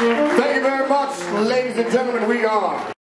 Thank you very much, ladies and gentlemen. We are.